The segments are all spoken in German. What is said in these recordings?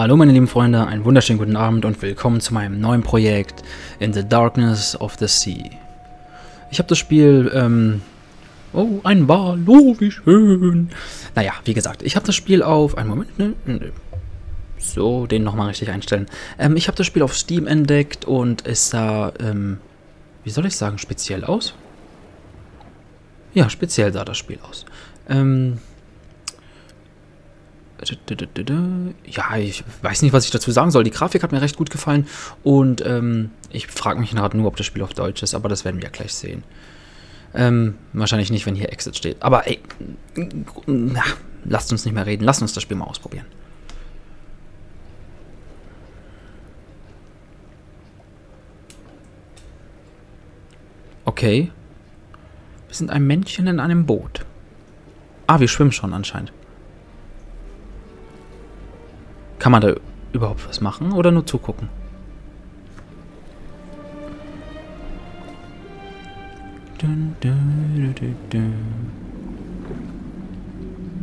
Hallo meine lieben Freunde, einen wunderschönen guten Abend und willkommen zu meinem neuen Projekt In the Darkness of the Sea. Ich habe das Spiel, ähm, oh, ein Wal, oh, wie schön. Naja, wie gesagt, ich habe das Spiel auf, einen Moment, ne, ne. So, den nochmal richtig einstellen. Ähm, ich habe das Spiel auf Steam entdeckt und es sah, ähm, wie soll ich sagen, speziell aus? Ja, speziell sah das Spiel aus. Ähm, ja, ich weiß nicht, was ich dazu sagen soll. Die Grafik hat mir recht gut gefallen und ähm, ich frage mich gerade nur, ob das Spiel auf Deutsch ist, aber das werden wir ja gleich sehen. Ähm, wahrscheinlich nicht, wenn hier Exit steht. Aber ey, na, lasst uns nicht mehr reden. Lasst uns das Spiel mal ausprobieren. Okay. Wir sind ein Männchen in einem Boot. Ah, wir schwimmen schon anscheinend. Kann man da überhaupt was machen oder nur zugucken?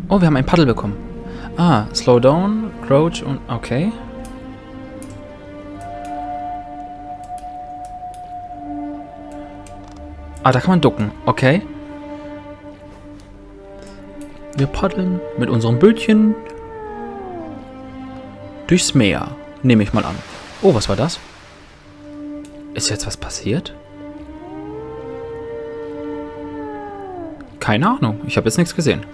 Oh, wir haben ein Paddel bekommen. Ah, Slow Down, Crouch und... Okay. Ah, da kann man ducken. Okay. Wir paddeln mit unserem Bötchen Durchs Meer, nehme ich mal an. Oh, was war das? Ist jetzt was passiert? Keine Ahnung, ich habe jetzt nichts gesehen.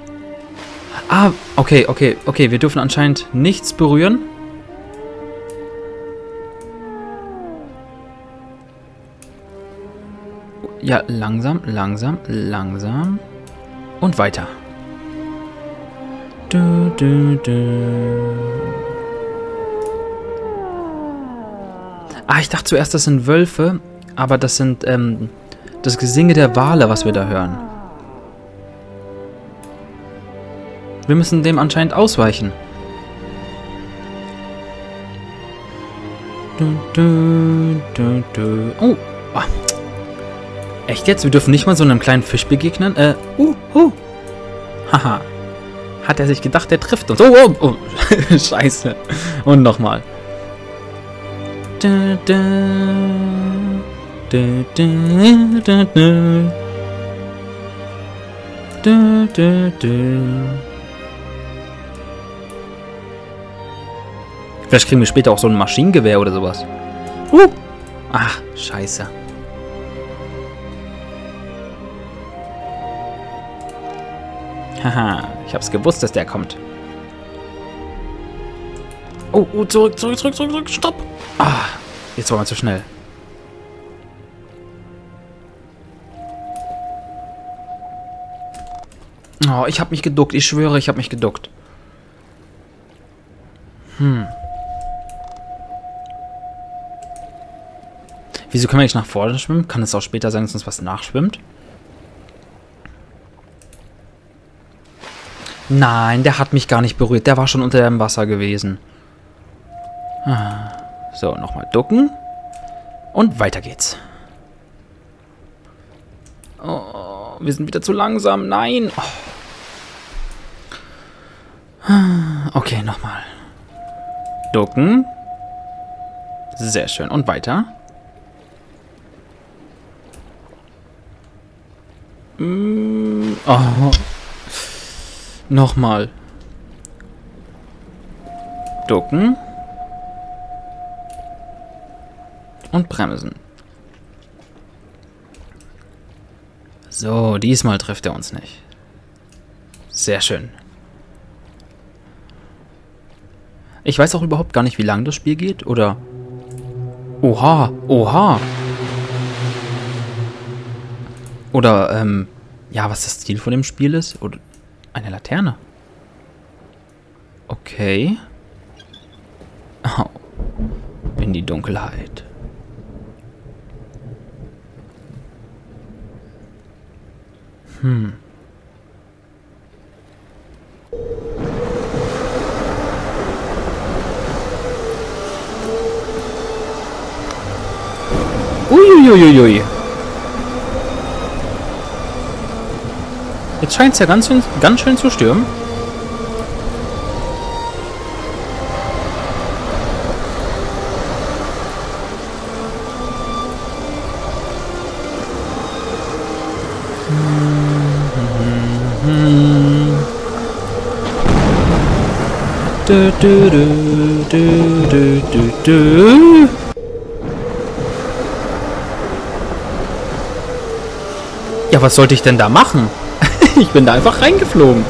Ah, okay, okay, okay, wir dürfen anscheinend nichts berühren. Ja, langsam, langsam, langsam. Und weiter. Du, du, du. Ah, ich dachte zuerst, das sind Wölfe, aber das sind ähm, das Gesinge der Wale, was wir da hören. Wir müssen dem anscheinend ausweichen. Oh. oh. Echt jetzt? Wir dürfen nicht mal so einem kleinen Fisch begegnen? Äh, uh, uh. Haha. Hat er sich gedacht, der trifft uns. Oh, oh, oh. Scheiße. Und nochmal. Da, da, da, da, da, da, da, da. Vielleicht kriegen wir später auch so ein Maschinengewehr oder sowas. Uh. Ach, scheiße. Haha, ich hab's gewusst, dass der kommt. Oh, oh, zurück, zurück, zurück, zurück, zurück, stopp! Ah, jetzt war man zu schnell. Oh, ich habe mich geduckt. Ich schwöre, ich habe mich geduckt. Hm. Wieso können wir nicht nach vorne schwimmen? Kann es auch später sein, dass uns was nachschwimmt? Nein, der hat mich gar nicht berührt. Der war schon unter dem Wasser gewesen. Ah. So, nochmal ducken. Und weiter geht's. Oh, wir sind wieder zu langsam. Nein. Oh. Okay, nochmal. Ducken. Sehr schön. Und weiter. Mm, oh. Nochmal. Ducken. Und bremsen. So, diesmal trifft er uns nicht. Sehr schön. Ich weiß auch überhaupt gar nicht, wie lang das Spiel geht, oder... Oha, oha! Oder, ähm, ja, was das Ziel von dem Spiel ist? Oder eine Laterne. Okay. Oh. In die Dunkelheit. Hm. Uiuiuiui. Jetzt scheint es ja ganz, ganz schön zu stürmen. Hm. Du, du, du. Ja, was sollte ich denn da machen? ich bin da einfach reingeflogen.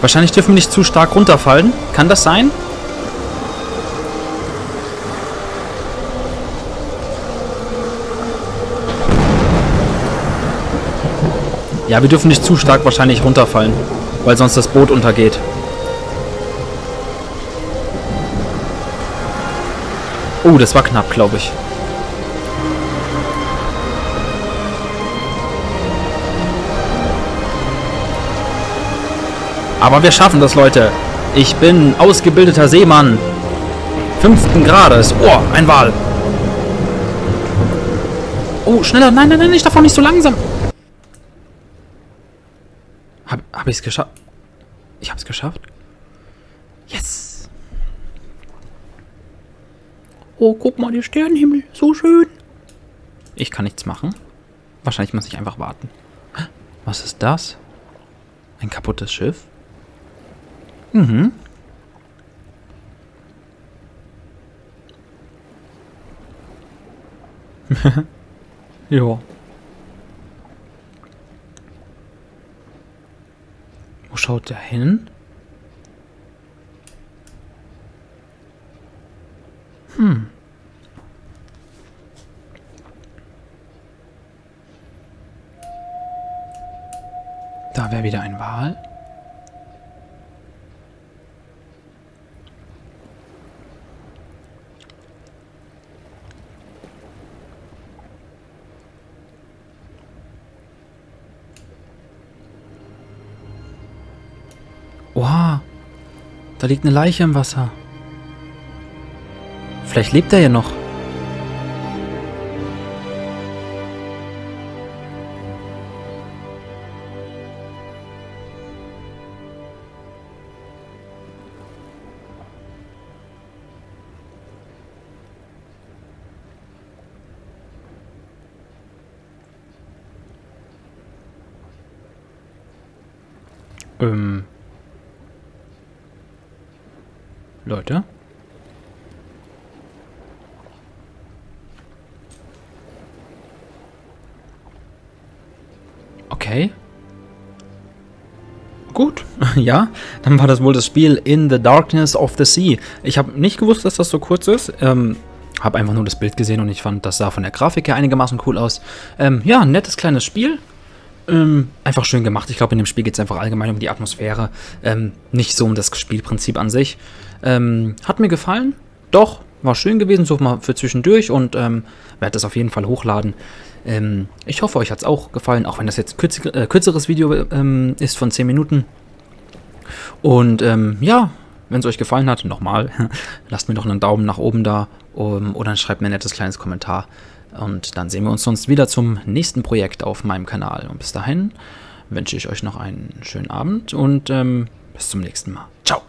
Wahrscheinlich dürfen wir nicht zu stark runterfallen. Kann das sein? Ja, wir dürfen nicht zu stark wahrscheinlich runterfallen, weil sonst das Boot untergeht. Oh, das war knapp, glaube ich. Aber wir schaffen das, Leute. Ich bin ausgebildeter Seemann. Fünften Grades. Oh, ein Wal. Oh, schneller. Nein, nein, nein, ich darf auch nicht so langsam. Hab ich es geschafft? Ich habe es geschafft? Yes! Oh, guck mal, der Sternenhimmel. So schön. Ich kann nichts machen. Wahrscheinlich muss ich einfach warten. Was ist das? Ein kaputtes Schiff? Mhm. ja. Schaut der hin? Hm. Da wäre wieder ein Wal. Oha, da liegt eine Leiche im Wasser. Vielleicht lebt er ja noch. Ähm. Leute. Okay. Gut, ja, dann war das wohl das Spiel In the Darkness of the Sea. Ich habe nicht gewusst, dass das so kurz ist. Ähm, habe einfach nur das Bild gesehen und ich fand, das sah von der Grafik her einigermaßen cool aus. Ähm, ja, nettes kleines Spiel. Ähm, einfach schön gemacht. Ich glaube, in dem Spiel geht es einfach allgemein um die Atmosphäre. Ähm, nicht so um das Spielprinzip an sich. Ähm, hat mir gefallen. Doch, war schön gewesen, so mal für zwischendurch und ähm, werde das auf jeden Fall hochladen. Ähm, ich hoffe, euch hat es auch gefallen, auch wenn das jetzt kürz äh, kürzeres Video ähm, ist von 10 Minuten. Und ja, wenn es euch gefallen hat, nochmal, lasst mir doch einen Daumen nach oben da um, oder schreibt mir ein nettes kleines Kommentar. Und dann sehen wir uns sonst wieder zum nächsten Projekt auf meinem Kanal. Und bis dahin wünsche ich euch noch einen schönen Abend und ähm, bis zum nächsten Mal. Ciao!